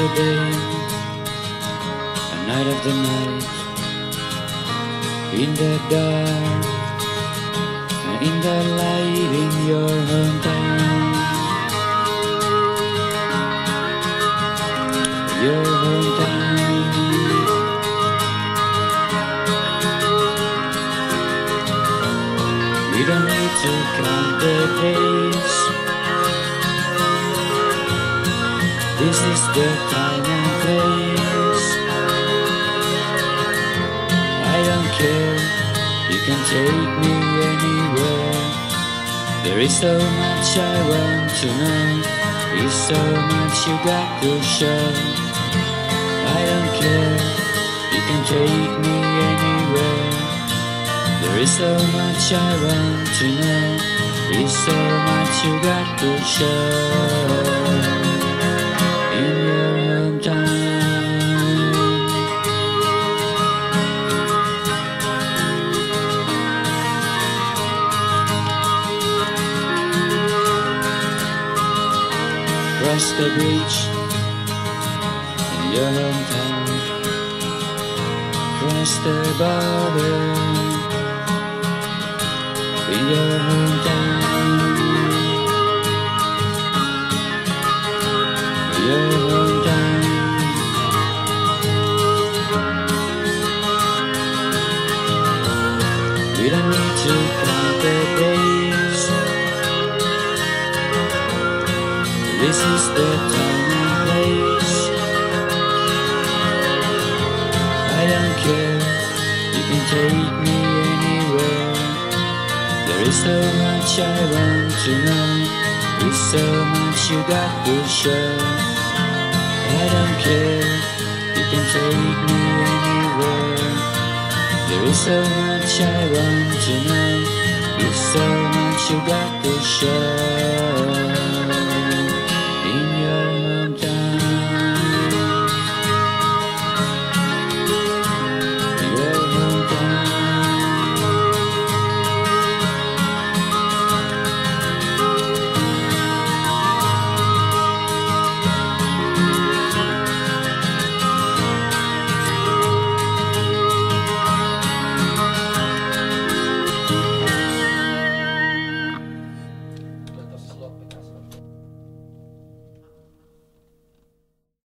the day, a night of the night, in the dark, and in the light in your hometown. Your hometown. We don't need to count the days. This is the time and place. I don't care, you can take me anywhere. There is so much I want to know. Is so much you got to show. I don't care, you can take me anywhere. There is so much I want to know. Is so much you got to show Cross the bridge in your hometown. Cross the border in your hometown. Your hometown. We don't need to This is the time and place. I don't care, you can take me anywhere. There is so much I want to know. There's so much you got to show. I don't care, you can take me anywhere. There is so much I want to know. There's so much you got to show.